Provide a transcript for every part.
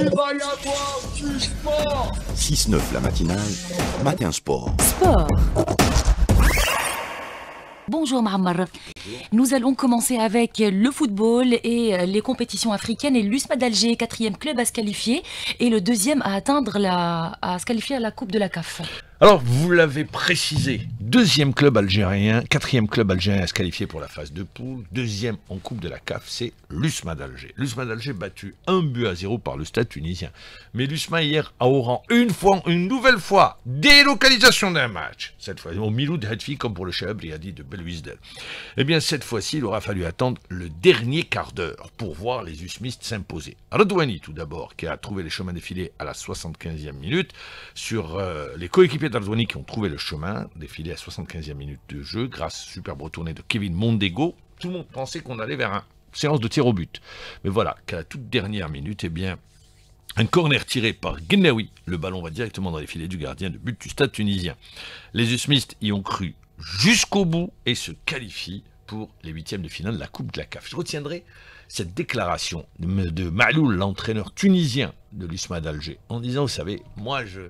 Il va y avoir du sport 6-9 la matinale, matin sport. Sport. Bonjour Mahammar. Nous allons commencer avec le football et les compétitions africaines et l'USMA d'Alger, quatrième club à se qualifier et le deuxième à atteindre la, à se qualifier à la Coupe de la CAF. Alors, vous l'avez précisé, deuxième club algérien, quatrième club algérien à se qualifier pour la phase de poule, deuxième en Coupe de la CAF, c'est l'USMA d'Alger. L'USMA d'Alger battu un but à zéro par le stade tunisien. Mais l'USMA hier a au rang une fois, une nouvelle fois, délocalisation d'un match. Cette fois, au Milou de Hadfi, comme pour le dit de Belwisdel. Eh bien, cette fois-ci, il aura fallu attendre le dernier quart d'heure pour voir les usmistes s'imposer. Redouani, tout d'abord, qui a trouvé les chemins défilés à la 75e minute, sur euh, les coéquipiers d'Arzouani qui ont trouvé le chemin, défilé à 75e minute de jeu, grâce à super retourné de Kevin Mondego. Tout le monde pensait qu'on allait vers une séance de tir au but. Mais voilà, qu'à la toute dernière minute, eh bien, un corner tiré par Gnawi, le ballon va directement dans les filets du gardien de but du stade tunisien. Les Usmistes y ont cru jusqu'au bout et se qualifient pour les huitièmes de finale de la Coupe de la CAF. Je retiendrai cette déclaration de Maloul, l'entraîneur tunisien de l'USMA d'Alger, en disant, vous savez, moi, je,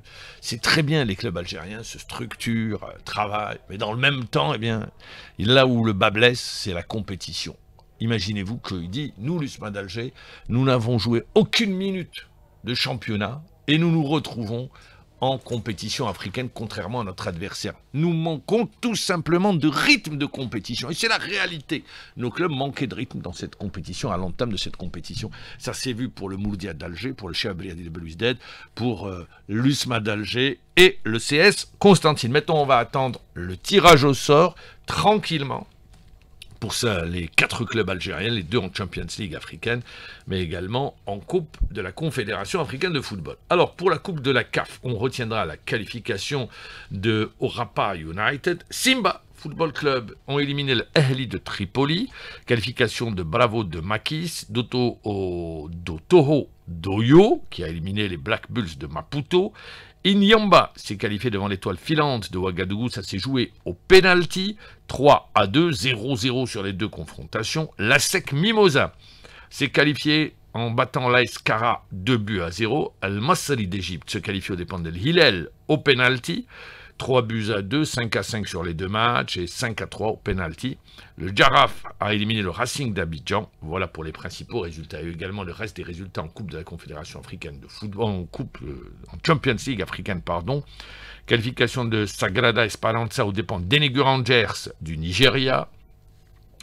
c'est très bien, les clubs algériens se structurent, euh, travaillent, mais dans le même temps, eh bien, là où le bas blesse, c'est la compétition. Imaginez-vous qu'il dit, nous, l'USMA d'Alger, nous n'avons joué aucune minute de championnat et nous nous retrouvons en compétition africaine, contrairement à notre adversaire. Nous manquons tout simplement de rythme de compétition. Et c'est la réalité. Nos clubs manquaient de rythme dans cette compétition, à l'entame de cette compétition. Ça s'est vu pour le Mourdia d'Alger, pour le Cheabriadi de Belouizdad, pour euh, l'USMA d'Alger et le CS Constantine. Maintenant, on va attendre le tirage au sort tranquillement pour ça, les quatre clubs algériens, les deux en Champions League africaine, mais également en Coupe de la Confédération africaine de football. Alors, pour la Coupe de la CAF, on retiendra la qualification de Orapa United. Simba Football Club ont éliminé le Ehli de Tripoli, qualification de Bravo de Makis, d'Otoho Doyo, qui a éliminé les Black Bulls de Maputo, Inyamba s'est qualifié devant l'étoile filante de Ouagadougou, ça s'est joué au penalty, 3 à 2, 0-0 sur les deux confrontations. La Sec Mimosa s'est qualifié en battant l'AS Kara 2 buts à 0. Al-Masri d'Égypte se qualifie aux dépens de Hillel au penalty. 3 buts à 2, 5 à 5 sur les deux matchs et 5 à 3 au penalty. Le Jaraf a éliminé le Racing d'Abidjan. Voilà pour les principaux résultats. Et également le reste des résultats en Coupe de la Confédération africaine de football, en Coupe, euh, en Champions League africaine, pardon. Qualification de Sagrada Esperanza aux dépens d'Enegur Rangers du Nigeria.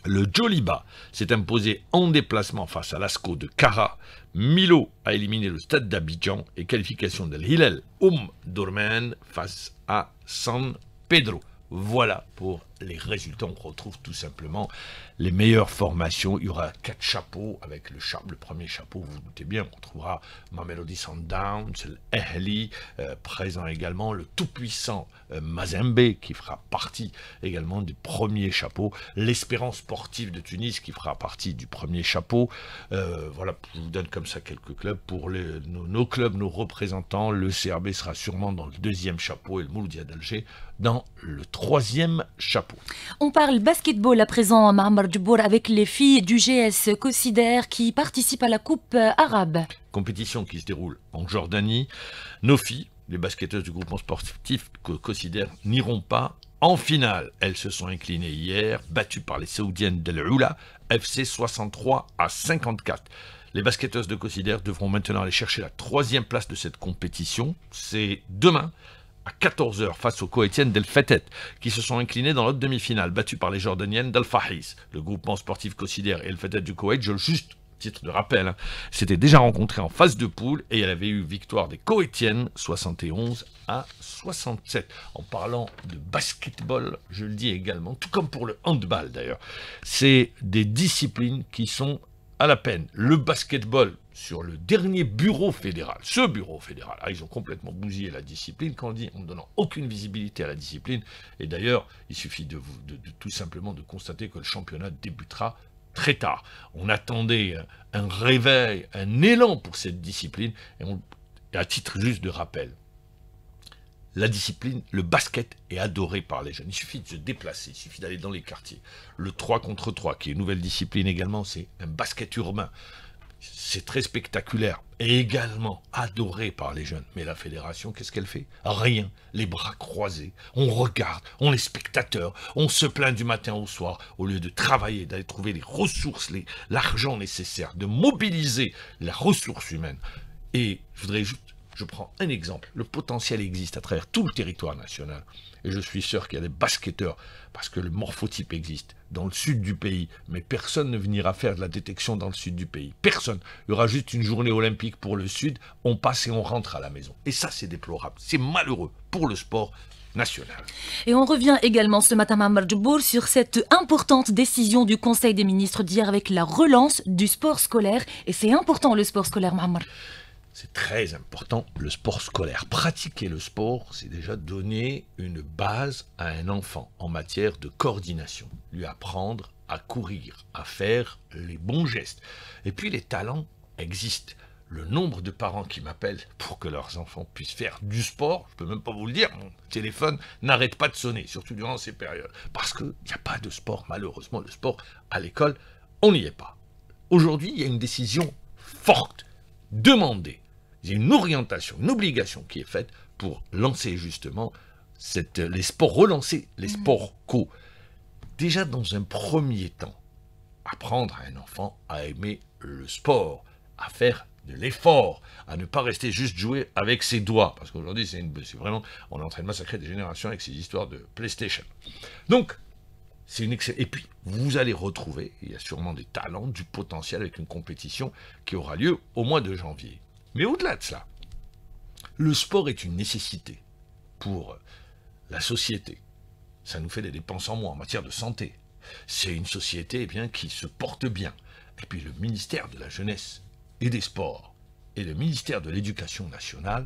Le Joliba s'est imposé en déplacement face à l'Asco de Kara. Milo a éliminé le stade d'Abidjan et qualification de Hillel Oum Dormen face à San Pedro. Voilà pour les résultats. On retrouve tout simplement les meilleures formations. Il y aura quatre chapeaux avec le, le premier chapeau, vous vous doutez bien, on retrouvera Mamelody Sundowns, l'Ehli, euh, présent également le tout-puissant euh, Mazembe qui fera partie également du premier chapeau, l'Espérance sportive de Tunis qui fera partie du premier chapeau. Euh, voilà, je vous donne comme ça quelques clubs. Pour nos, clubs, nos représentants, le CRB sera sûrement dans le deuxième chapeau et le Mouloudia d'Alger dans le troisième chapeau. On parle basketball à présent, Mahamar avec les filles du GS Cosider qui participent à la Coupe arabe. Compétition qui se déroule en Jordanie. Nos filles, les basketteuses du groupement sportif Cosider, n'iront pas en finale. Elles se sont inclinées hier, battues par les Saoudiennes d'El Oula, FC 63 à 54. Les basketteuses de Cosider devront maintenant aller chercher la troisième place de cette compétition. C'est demain à 14h face aux Koweïtiennes d'El Fetet, qui se sont inclinés dans l'autre demi-finale, battues par les Jordaniennes d'Al Fahis. Le groupement sportif considère El Fetet du Koweït, je juste titre de rappel, hein, s'était déjà rencontré en phase de poule et elle avait eu victoire des Koweïtiennes 71 à 67. En parlant de basketball, je le dis également, tout comme pour le handball d'ailleurs, c'est des disciplines qui sont à la peine. Le basketball sur le dernier bureau fédéral, ce bureau fédéral, ah, ils ont complètement bousillé la discipline, quand on dit en ne donnant aucune visibilité à la discipline, et d'ailleurs, il suffit tout simplement de constater que le championnat débutera très tard. On attendait un réveil, un élan pour cette discipline, et à titre juste de rappel, la discipline, le basket est adoré par les jeunes. Il suffit de se déplacer, il suffit d'aller dans les quartiers. Le 3 contre 3, qui est une nouvelle discipline également, c'est un basket urbain c'est très spectaculaire et également adoré par les jeunes. Mais la fédération, qu'est-ce qu'elle fait? Rien. Les bras croisés. On regarde, on est spectateurs, on se plaint du matin au soir au lieu de travailler, d'aller trouver les ressources, l'argent nécessaire, de mobiliser la ressource humaine. Et je voudrais juste, je prends un exemple. Le potentiel existe à travers tout le territoire national. Et je suis sûr qu'il y a des basketteurs, parce que le morphotype existe dans le sud du pays, mais personne ne viendra faire de la détection dans le sud du pays. Personne. Il y aura juste une journée olympique pour le sud, on passe et on rentre à la maison. Et ça, c'est déplorable. C'est malheureux pour le sport national. Et on revient également ce matin, Djibour, sur cette importante décision du Conseil des ministres d'hier avec la relance du sport scolaire. Et c'est important le sport scolaire, Mahmoud. C'est très important, le sport scolaire. Pratiquer le sport, c'est déjà donner une base à un enfant en matière de coordination. Lui apprendre à courir, à faire les bons gestes. Et puis les talents existent. Le nombre de parents qui m'appellent pour que leurs enfants puissent faire du sport, je peux même pas vous le dire, mon téléphone n'arrête pas de sonner, surtout durant ces périodes. Parce qu'il n'y a pas de sport, malheureusement, le sport à l'école, on n'y est pas. Aujourd'hui, il y a une décision forte, demandée. Il y a une orientation, une obligation qui est faite pour lancer justement cette, les sports, relancer les sports co. Déjà dans un premier temps, apprendre à un enfant à aimer le sport, à faire de l'effort, à ne pas rester juste jouer avec ses doigts. Parce qu'aujourd'hui, c'est vraiment, on est en train de massacrer des générations avec ces histoires de PlayStation. Donc, c'est une excellente. Et puis, vous allez retrouver, il y a sûrement des talents, du potentiel avec une compétition qui aura lieu au mois de janvier. Mais au-delà de cela, le sport est une nécessité pour la société. Ça nous fait des dépenses en moins en matière de santé. C'est une société eh bien, qui se porte bien. Et puis le ministère de la Jeunesse et des Sports et le ministère de l'Éducation nationale,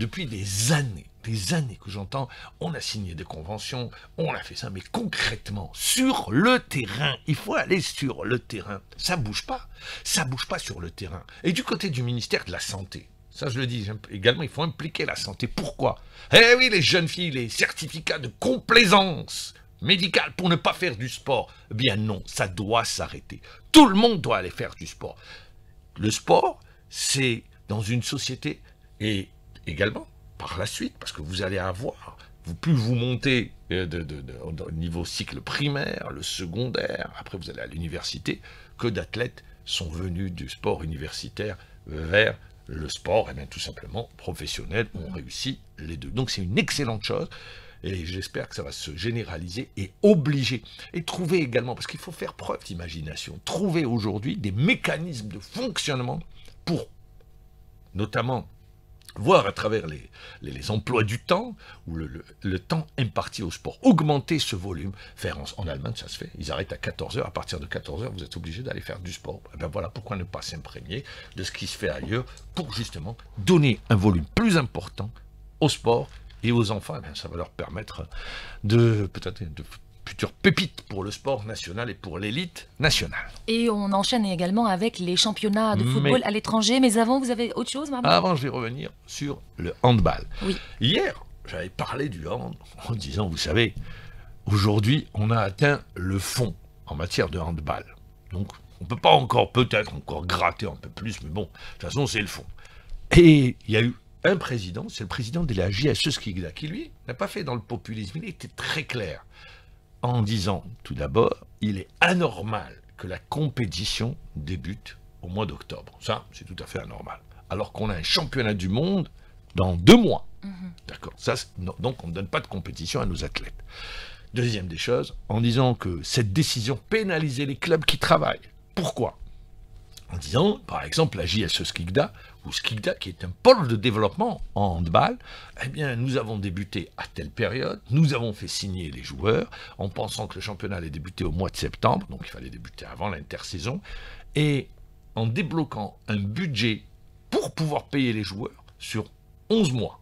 depuis des années, des années que j'entends, on a signé des conventions, on a fait ça, mais concrètement, sur le terrain, il faut aller sur le terrain. Ça bouge pas. Ça bouge pas sur le terrain. Et du côté du ministère de la Santé, ça, je le dis également, il faut impliquer la santé. Pourquoi? Eh oui, les jeunes filles, les certificats de complaisance médicale pour ne pas faire du sport. Eh bien non, ça doit s'arrêter. Tout le monde doit aller faire du sport. Le sport, c'est dans une société et également par la suite, parce que vous allez avoir, vous plus vous montez euh, de, de- de- au niveau cycle primaire, le secondaire, après vous allez à l'université, que d'athlètes sont venus du sport universitaire vers le sport, et bien tout simplement professionnel, ont réussi les deux. Donc c'est une excellente chose. Et j'espère que ça va se généraliser et obliger. Et trouver également, parce qu'il faut faire preuve d'imagination, trouver aujourd'hui des mécanismes de fonctionnement pour notamment voir à travers les, les, emplois du temps ou le, le- temps imparti au sport, augmenter ce volume. Faire en, en Allemagne, ça se fait. Ils arrêtent à 14h. À partir de 14h, vous êtes obligé d'aller faire du sport. Et ben voilà pourquoi ne pas s'imprégner de ce qui se fait ailleurs pour justement donner un volume plus important au sport et aux enfants. Eh ça va leur permettre de peut-être futures pépites pour le sport national et pour l'élite nationale. Et on enchaîne également avec les championnats de Mais- football à l'étranger. Mais avant, vous avez autre chose, Mahmoud Avant, je vais revenir sur le handball. Oui. Hier, j'avais parlé du hand en disant, vous savez, aujourd'hui, on a atteint le fond en matière de handball. Donc, on peut pas encore, peut-être encore gratter un peu plus, mais bon, de toute façon, c'est le fond. Et il y a eu un président, c'est le président de la JSE Skigda, qui lui n'a pas fait dans le populisme, il était très clair en disant, tout d'abord, il est anormal que la compétition débute au mois d'octobre. Ça, c'est tout à fait anormal. Alors qu'on a un championnat du monde dans deux mois. D'accord Ça, c'est- non, Donc, on ne donne pas de compétition à nos athlètes. Deuxième des choses, en disant que cette décision pénalisait les clubs qui travaillent. Pourquoi? En disant, par exemple, la JSE Skigda, ou Skigda, qui est un pôle de développement en handball, eh bien, nous avons débuté à telle période, nous avons fait signer les joueurs, en pensant que le championnat allait débuter au mois de septembre, donc il fallait débuter avant l'intersaison, et en débloquant un budget pour pouvoir payer les joueurs sur 11 mois.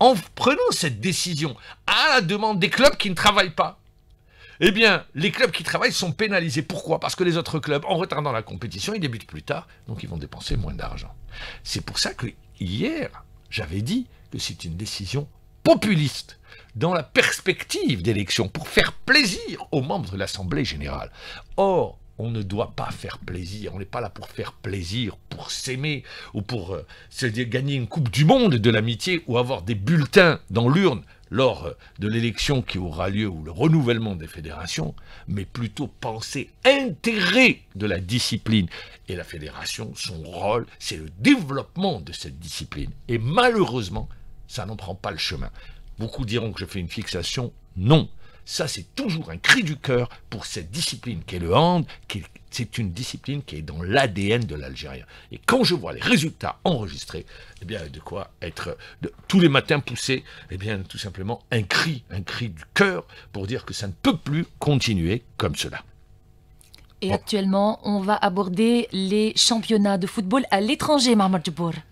En prenant cette décision à la demande des clubs qui ne travaillent pas, eh bien, les clubs qui travaillent sont pénalisés. Pourquoi? Parce que les autres clubs, en retardant la compétition, ils débutent plus tard, donc ils vont dépenser moins d'argent. C'est pour ça que hier, j'avais dit que c'est une décision populiste dans la perspective d'élection pour faire plaisir aux membres de l'Assemblée générale. Or, on ne doit pas faire plaisir. On n'est pas là pour faire plaisir, pour s'aimer ou pour euh, gagner une Coupe du Monde de l'amitié ou avoir des bulletins dans l'urne lors de l'élection qui aura lieu ou le renouvellement des fédérations, mais plutôt penser intérêt de la discipline. Et la fédération, son rôle, c'est le développement de cette discipline. Et malheureusement, ça n'en prend pas le chemin. Beaucoup diront que je fais une fixation. Non. Ça, c'est toujours un cri du cœur pour cette discipline qui est le hand. C'est une discipline qui est dans l'ADN de l'Algérien. Et quand je vois les résultats enregistrés, eh bien, de quoi être tous les matins poussé, eh bien, tout simplement un cri, un cri du cœur pour dire que ça ne peut plus continuer comme cela. Et actuellement, on va aborder les championnats de football à l'étranger, Marmar.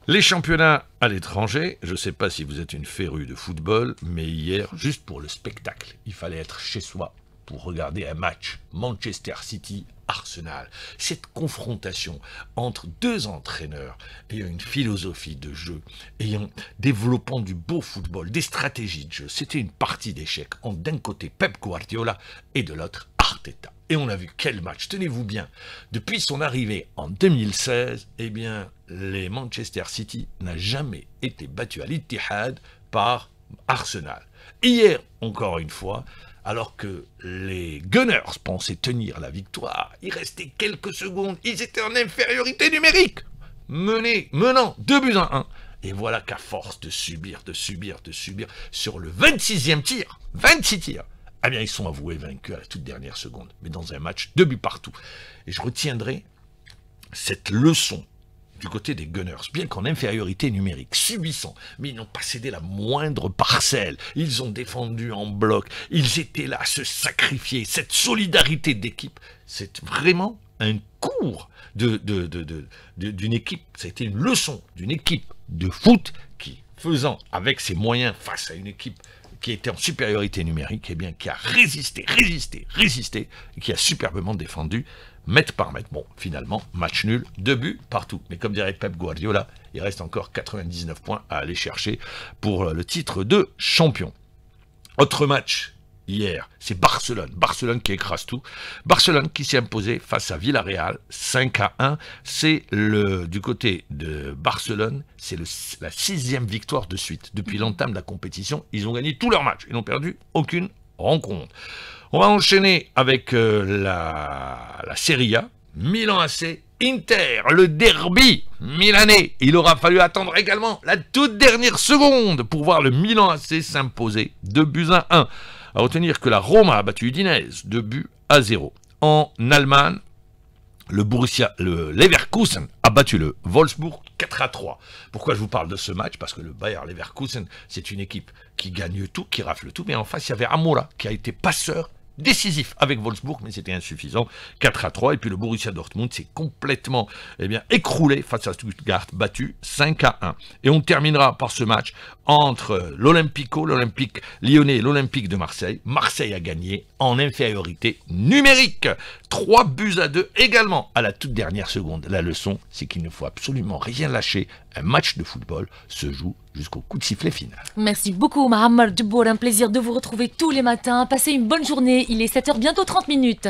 Les championnats à l'étranger, je ne sais pas si vous êtes une férue de football, mais hier, juste pour le spectacle, il fallait être chez soi pour regarder un match Manchester City Arsenal. Cette confrontation entre deux entraîneurs ayant une philosophie de jeu, ayant développant du beau football, des stratégies de jeu, c'était une partie d'échecs entre d'un côté Pep Guardiola et de l'autre Arteta. Et on a vu quel match, tenez-vous bien. Depuis son arrivée en 2016, eh bien, les Manchester City n'a jamais été battu à l'Ittihad par Arsenal. Hier, encore une fois, alors que les Gunners pensaient tenir la victoire, il restait quelques secondes, ils étaient en infériorité numérique, menés, menant 2 buts à 1. Et voilà qu'à force de subir, de subir, de subir, sur le 26e tir, 26 tirs, eh bien, ils sont avoués vaincus à la toute dernière seconde, mais dans un match, deux buts partout. Et je retiendrai cette leçon du côté des Gunners, bien qu'en infériorité numérique, subissant, mais ils n'ont pas cédé la moindre parcelle. Ils ont défendu en bloc, ils étaient là à se sacrifier. Cette solidarité d'équipe, c'est vraiment un cours d'une de, de, équipe, ça a été une leçon d'une équipe de foot qui, faisant avec ses moyens face à une équipe qui était en supériorité numérique, eh bien, qui a résisté, résisté, résisté, et qui a superbement défendu mètre par mètre. Bon, finalement, match nul, deux buts partout. Mais comme dirait Pep Guardiola, il reste encore 99 points à aller chercher pour le titre de champion. Autre match hier, c'est Barcelone. Barcelone qui écrase tout. Barcelone qui s'est imposé face à Villarreal 5 à 1. C'est le du côté de Barcelone, c'est la sixième victoire de suite. Depuis l'entame de la compétition, ils ont gagné tous leurs matchs. Ils n'ont perdu aucune rencontre. On va enchaîner avec euh, la, Serie A. Milan AC, Inter, le derby milanais. Il aura fallu attendre également la toute dernière seconde pour voir le Milan AC s'imposer. 2 buts à 1. À retenir que la Roma a battu Udinese 2 buts à 0. En Allemagne, le Borussia, le Leverkusen a battu le Wolfsburg 4 à 3. Pourquoi je vous parle de ce match? Parce que le Bayer Leverkusen, c'est une équipe qui gagne tout, qui rafle tout, mais en face, il y avait Amoura qui a été passeur décisif avec Wolfsburg, mais c'était insuffisant. 4 à 3. Et puis le Borussia Dortmund s'est complètement eh bien, écroulé face à Stuttgart, battu 5 à 1. Et on terminera par ce match entre l'Olympico, l'Olympique lyonnais et l'Olympique de Marseille. Marseille a gagné en infériorité numérique. 3 buts à 2 également à la toute dernière seconde. La leçon, c'est qu'il ne faut absolument rien lâcher. Un match de football se joue jusqu'au coup de sifflet final. Merci beaucoup, Mahamar Djibour. Un plaisir de vous retrouver tous les matins. Passez une bonne journée. Il est 7h, bientôt 30 minutes.